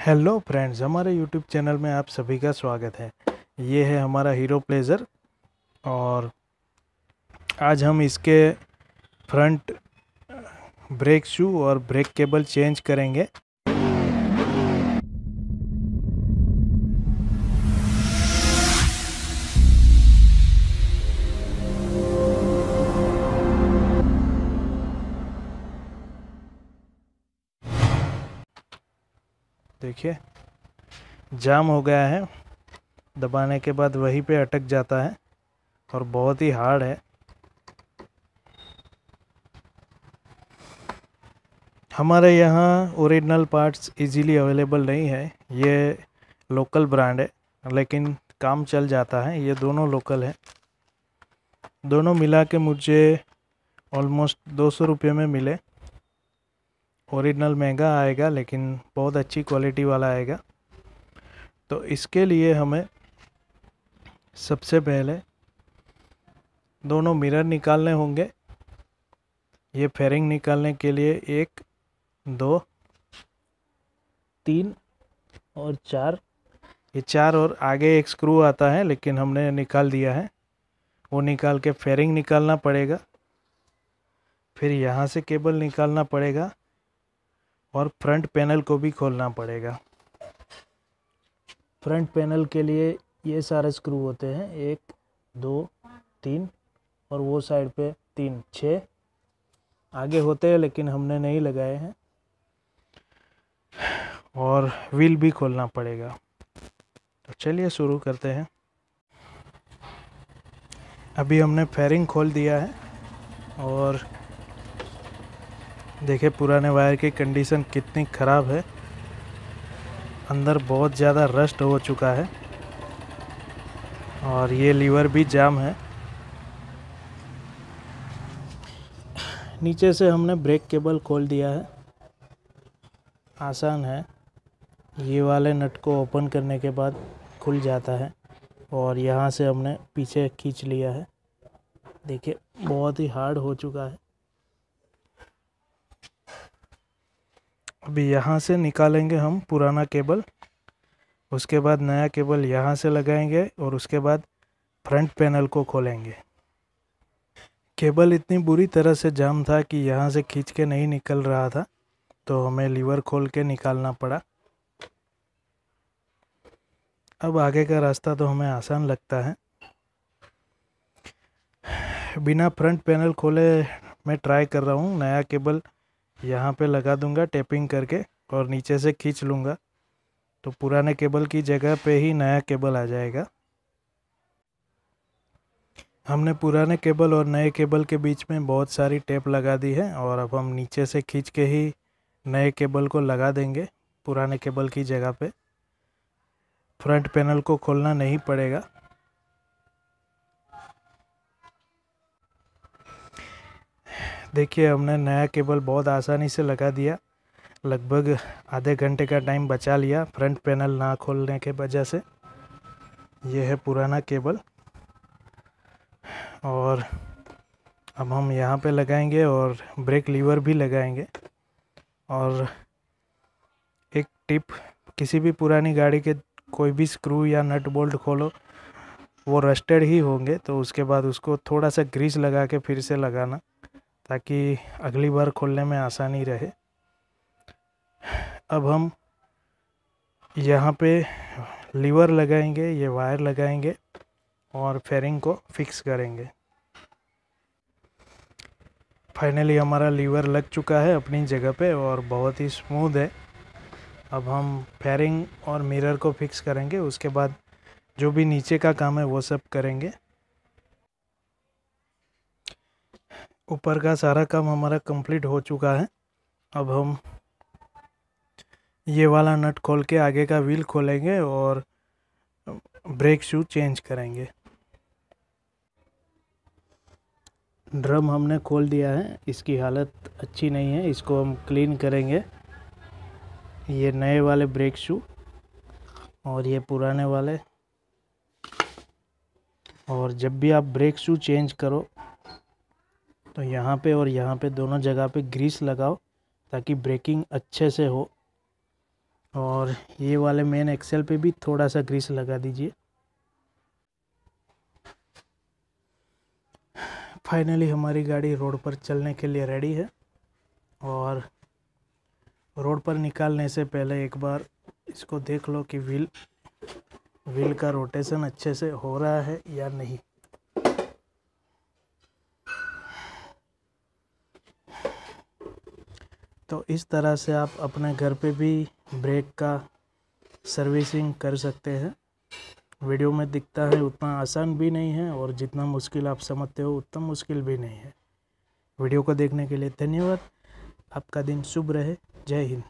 Hello friends, हमारे YouTube channel में आप सभी का स्वागत है। ये है हमारा हीरो प्लेजर और आज हम इसके फ्रंट ब्रेक शू और ब्रेक केबल चेंज करेंगे। देखिए, जाम हो गया है। दबाने के बाद वहीं पे अटक जाता है और बहुत ही हार्ड है। हमारे यहाँ ओरिजिनल पार्ट्स इजीली अवेलेबल नहीं है। ये लोकल ब्रांड है, लेकिन काम चल जाता है। ये दोनों लोकल है। दोनों मिला के मुझे ऑलमोस्ट दो सौ रुपये में मिले। ओरिजिनल महँगा आएगा, लेकिन बहुत अच्छी क्वालिटी वाला आएगा। तो इसके लिए हमें सबसे पहले दोनों मिरर निकालने होंगे। ये फेरिंग निकालने के लिए एक, दो, तीन और चार। ये चार और आगे एक स्क्रू आता है, लेकिन हमने निकाल दिया है। वो निकाल के फेरिंग निकालना पड़ेगा। फिर यहाँ से केबल निकालना पड़ेगा। और फ्रंट पैनल को भी खोलना पड़ेगा। फ्रंट पैनल के लिए ये सारे स्क्रू होते हैं। एक, दो, तीन और वो साइड पे तीन छः आगे होते हैं लेकिन हमने नहीं लगाए हैं। और व्हील भी खोलना पड़ेगा। तो चलिए शुरू करते हैं। अभी हमने फेरिंग खोल दिया है और देखिए, पुराने वायर की कंडीशन कितनी ख़राब है। अंदर बहुत ज़्यादा रस्ट हो चुका है। और ये लीवर भी जाम है। नीचे से हमने ब्रेक केबल खोल दिया है। आसान है। ये वाले नट को ओपन करने के बाद खुल जाता है। और यहाँ से हमने पीछे खींच लिया है। देखिए, बहुत ही हार्ड हो चुका है। अभी यहाँ से निकालेंगे हम पुराना केबल, उसके बाद नया केबल यहाँ से लगाएँगे और उसके बाद फ्रंट पैनल को खोलेंगे। केबल इतनी बुरी तरह से जाम था कि यहाँ से खींच के नहीं निकल रहा था तो हमें लीवर खोल के निकालना पड़ा। अब आगे का रास्ता तो हमें आसान लगता है। बिना फ्रंट पैनल खोले मैं ट्राई कर रहा हूँ, नया केबल यहाँ पे लगा दूँगा टेपिंग करके और नीचे से खींच लूँगा। तो पुराने केबल की जगह पे ही नया केबल आ जाएगा। हमने पुराने केबल और नए केबल के बीच में बहुत सारी टेप लगा दी है और अब हम नीचे से खींच के ही नए केबल को लगा देंगे पुराने केबल की जगह पे। फ्रंट पैनल को खोलना नहीं पड़ेगा। देखिए, हमने नया केबल बहुत आसानी से लगा दिया। लगभग आधे घंटे का टाइम बचा लिया, फ्रंट पैनल ना खोलने के वजह से। यह है पुराना केबल। और अब हम यहाँ पे लगाएँगे और ब्रेक लीवर भी लगाएँगे। और एक टिप, किसी भी पुरानी गाड़ी के कोई भी स्क्रू या नट बोल्ट खोलो, वो रस्टेड ही होंगे तो उसके बाद उसको थोड़ा सा ग्रीस लगा के फिर से लगाना। ताकि अगली बार खोलने में आसानी रहे। अब हम यहाँ पे लीवर लगाएँगे, ये वायर लगाएँगे और फेरिंग को फिक्स करेंगे। फाइनली हमारा लीवर लग चुका है अपनी जगह पे और बहुत ही स्मूथ है। अब हम फेरिंग और मिरर को फिक्स करेंगे, उसके बाद जो भी नीचे का काम है वो सब करेंगे। ऊपर का सारा काम हमारा कंप्लीट हो चुका है। अब हम ये वाला नट खोल के आगे का व्हील खोलेंगे और ब्रेक शू चेंज करेंगे। ड्रम हमने खोल दिया है, इसकी हालत अच्छी नहीं है, इसको हम क्लीन करेंगे। ये नए वाले ब्रेक शू और ये पुराने वाले। और जब भी आप ब्रेक शू चेंज करो तो यहाँ पे और यहाँ पे दोनों जगह पे ग्रीस लगाओ ताकि ब्रेकिंग अच्छे से हो। और ये वाले मेन एक्सेल पे भी थोड़ा सा ग्रीस लगा दीजिए। फाइनली हमारी गाड़ी रोड पर चलने के लिए रेडी है। और रोड पर निकालने से पहले एक बार इसको देख लो कि व्हील व्हील का रोटेशन अच्छे से हो रहा है या नहीं। तो इस तरह से आप अपने घर पे भी ब्रेक का सर्विसिंग कर सकते हैं। वीडियो में दिखता है, उतना आसान भी नहीं है और जितना मुश्किल आप समझते हो, उतना मुश्किल भी नहीं है। वीडियो को देखने के लिए धन्यवाद। आपका दिन शुभ रहे। जय हिंद।